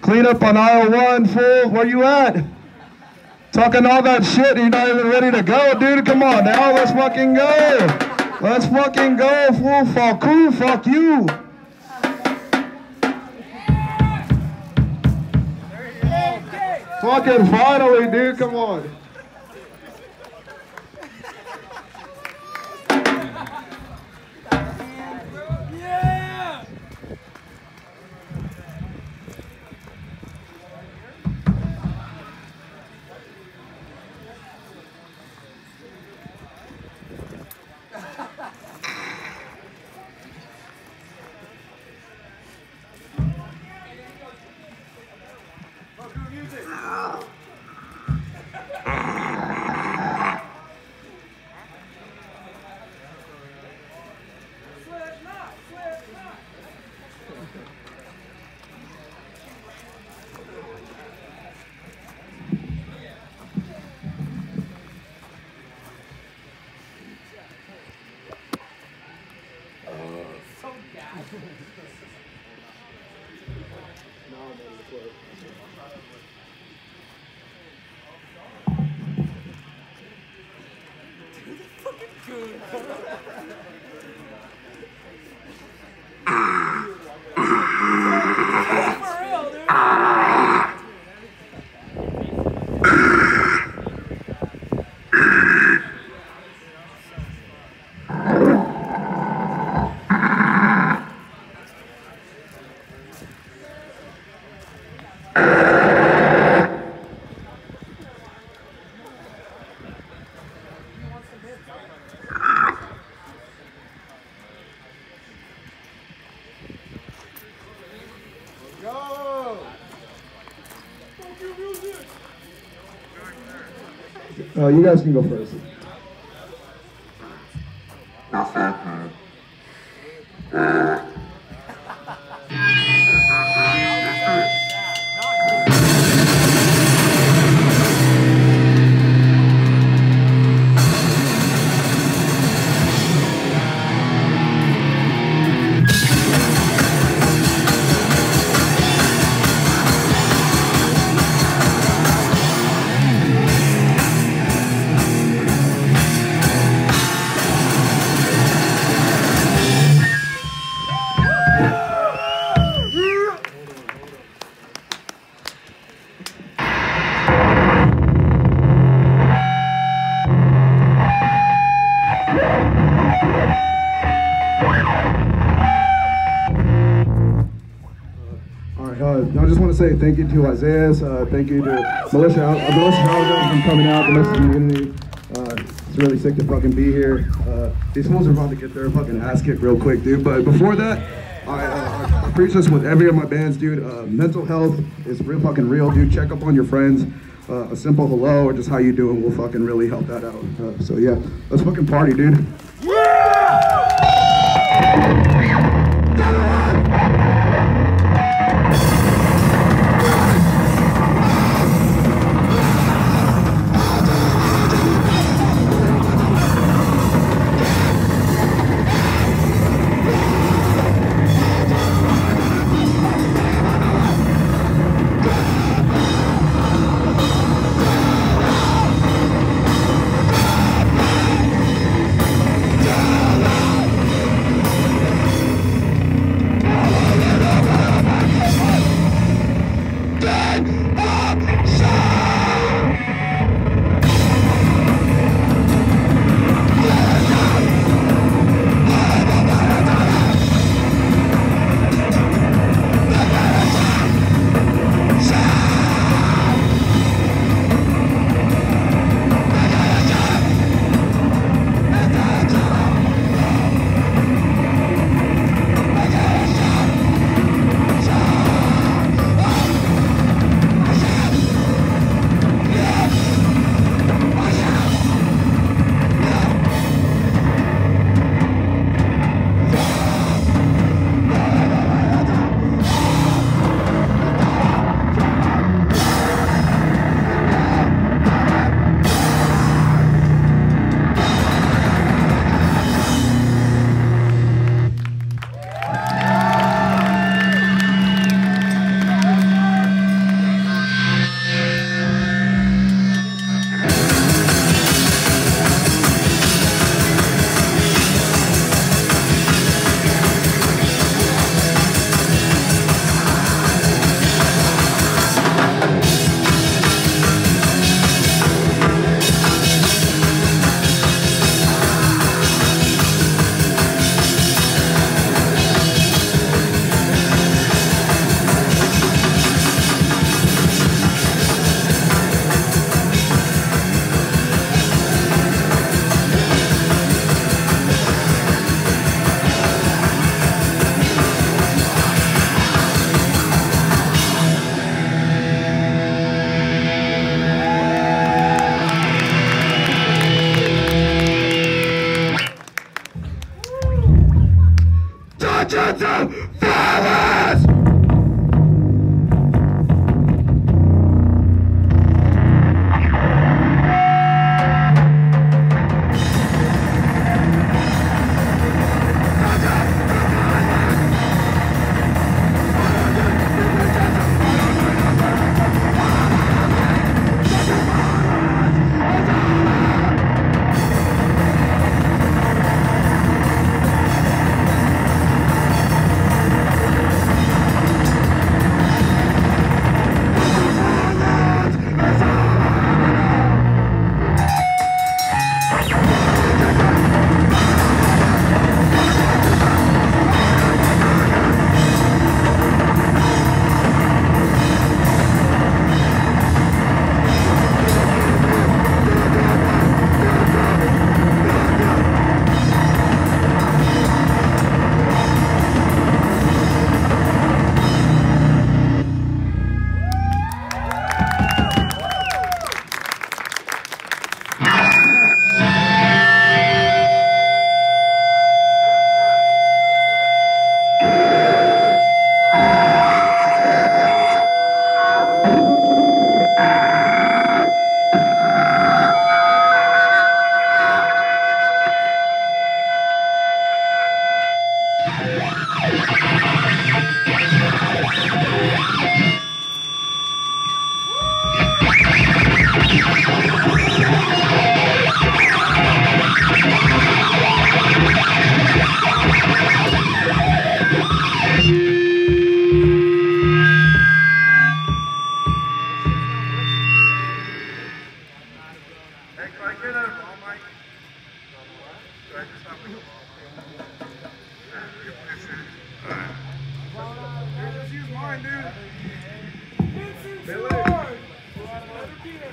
Clean up on aisle one, fool. Where you at? Talking all that shit, you're not even ready to go, dude. Come on now, let's fucking go. Let's fucking go, fool. Fuck who? Fuck you. Fucking finally, dude. Come on. Dude, fucking goon. Uh, you guys can go first. To say thank you to Isaiah, uh, thank you to Melissa, uh, Melissa Halligan for coming out, the message community. Uh, it's really sick to fucking be here. Uh, these fools are about to get their fucking ass kicked real quick, dude. But before that, I, uh, I preach this with every of my bands, dude. Uh, mental health is real fucking real, dude. Check up on your friends. A simple hello or just how you doing will fucking really help that out. So yeah, let's fucking party, dude. Thank you. on, dude. Vincent Smart. Another Peter.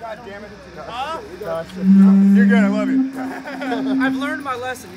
God damn it. You're good. I love you. I've learned my lesson.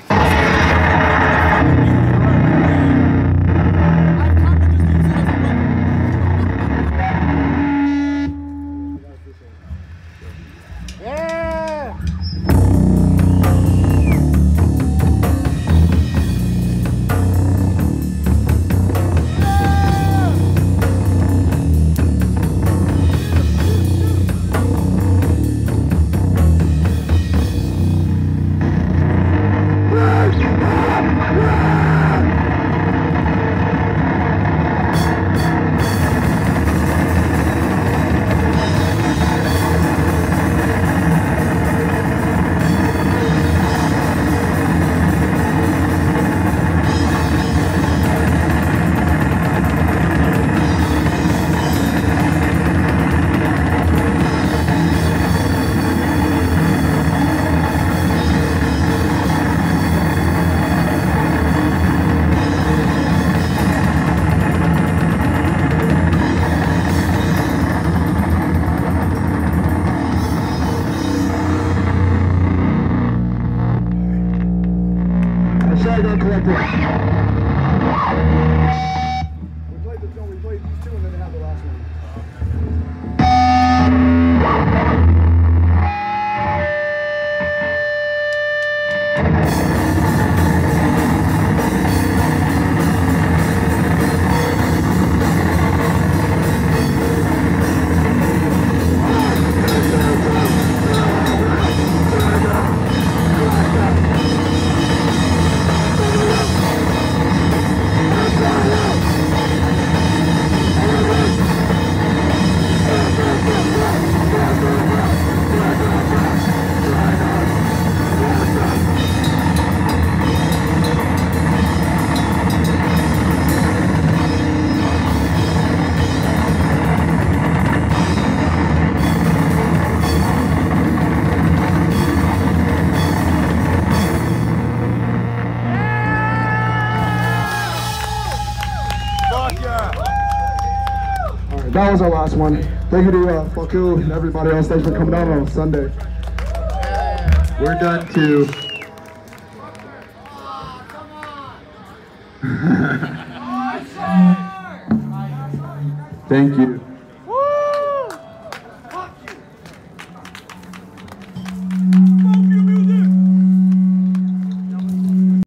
That was our last one. Thank you to uh, and everybody else. Thanks for coming out on Sunday. We're done too. Thank you.